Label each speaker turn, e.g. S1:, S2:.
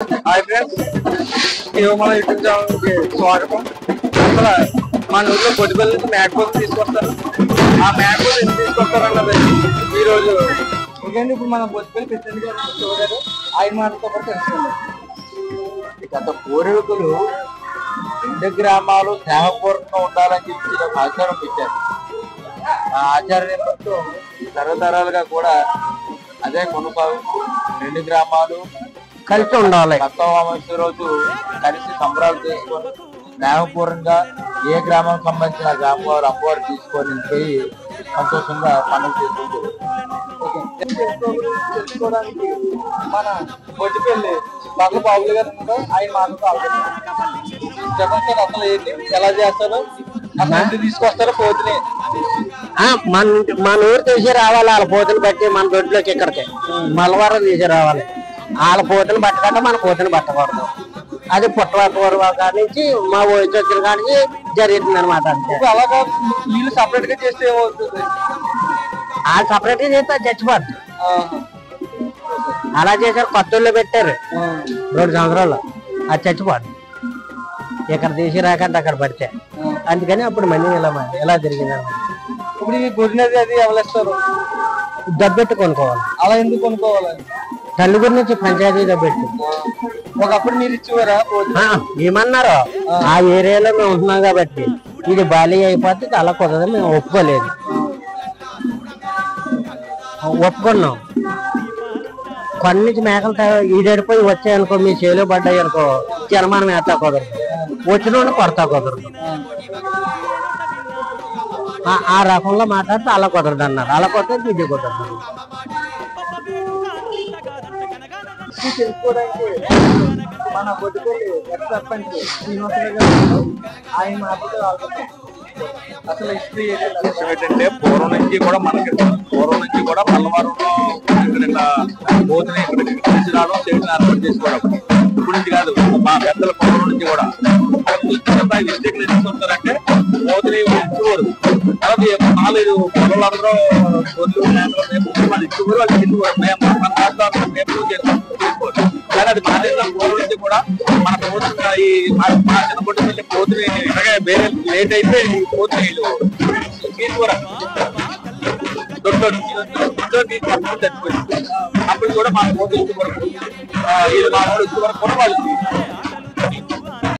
S1: Hi friends. మన YouTube ఛానల్కి స్వాగతం. అసలు మన ఊర్లో బొడ్డుపల్లి నుంచి తీసుకొస్తారు. ఆ మేకపోతే ఎందుకు తీసుకొస్తారు అన్నది ఈ రోజు ఎందుకంటే ఇప్పుడు మన బొడ్డుపల్లి ప్రెసిడెంట్ గారు చూడారు ఆయన మాటతో తెలుసుకుందాం.
S2: గత పూర్వీకులు రెండు గ్రామాలు స్నేహపూర్వకంగా ఉండాలని చెప్పి ఒక ఆచారం పెట్టారు. ఆ ఆచారం తరతరాలుగా కూడా అదే కొనసాగుతూ రెండు గ్రామాలు
S3: కలిసి ఉండాలి.
S2: అమావాస్య రోజు కలిసి సంబరాలు చేసుకొని స్నేహపూర్వకంగా ఏ గ్రామం సంబంధించిన గ్రామం వారు అమ్మవారు తీసుకొని పోయి సంతోషంగా పండుగ చేసుకుంటారు
S1: తెలుసుకోవడానికి మన బొడ్డుపల్లి బాబు బాబులు గారు ఆయన చెప్పండి సార్ అసలు ఏంటి? ఎలా చేస్తారో? అసలు తీసుకొస్తారో పోతుని.
S3: మన మన ఊరు తీసి రావాలి వాళ్ళ పోతులు బట్టి మన దొడ్లోకి ఇక్కడికి. మలవారం తీసి రావాలి. వాళ్ళ పోతులు పట్టకుండా మన పోతులు పట్టకూడదు. అది పుట్టవరం కాడి నుంచి మా వయసు వచ్చిన జరుగుతుంది అనమాట
S1: అలాగా వీళ్ళు సపరేట్గా చేస్తే ఏమవుతుంది?
S3: వాళ్ళు సపరేట్గా చేస్తే
S1: ఆహా.
S3: అలా చేశారు కొత్త పెట్టారు. రెండు సంవత్సరాలు. అది చచ్చిపోద్ది. ఇక్కడ తీసి రాకంటే అక్కడ పడితే. అందుకని అప్పుడు మళ్ళీ ఇలా ఇలా జరిగింది
S1: ఇప్పుడు ఈ అది ఎవరిస్తారు
S3: దబ్బెట్టు కొనుక్కోవాలి.
S1: అలా ఎందుకు కొనుక్కోవాలి?
S3: తల్లి గురించి పంచాయతీ దబ్బెట్టు
S1: ఒకప్పుడు మీరు ఇచ్చేవారా
S3: ఏమన్నారు? ఆ ఏరియాలో మేము ఉంటున్నాం కాబట్టి ఇది బాలి అయిపోతే అలా కుదరదు మేము ఒప్పుకోలేదు. ఒప్పుకున్నాం. కొన్ని నుంచి మేకలు ఈడేడిపోయి వచ్చాయనుకో మీ చేలో పడ్డాయి అనుకో జనమానం వేస్తా కుదరదు. వచ్చిన వాడిని కొడతా కుదరదు. ఆ- రకంలో మాట్లాడితే అలా కుదరదు అన్నారు అలా కొడితే ఇది కుదరదు.
S1: ఇది తెలుసుకోవడానికి మన బొడ్డుపల్లి ఎక్స్ సర్పంచ్ శ్రీనివాసరావు గారు ఆయన మాటతో అసలు హిస్టరీ
S2: ఏంటంటే పూర్వం నుంచి కూడా మనకి పూర్వం నుంచి కూడా పల్లవారంలో ఇక్కడ ఇట్లా పోతుని ఇక్కడ కలిసి రావడం చేయడం ఏర్పాటు చేసుకోవడం ఇప్పుడు నుంచి కాదు మా పెద్దల పూర్వం నుంచి కూడా. డిస్ట్రిక్ట్ తీసుకుంటారంటే పోతుని ఇచ్చేవారు. తర్వాత నాలుగు పొలంలో అందరూ మేకలు మేపుకుంటూ వాళ్ళు ఇచ్చేవారు. వాళ్ళు తినేవారు. ప్రభుత్వం ఈ వేరే లేట్ అయితే ఈ వీళ్ళు తీసుకురా అప్పుడు కూడా మా పోతులు ఇచ్చి వరకు వీళ్ళు మా వాళ్ళు ఇచ్చి వరకు కూడా వాళ్ళు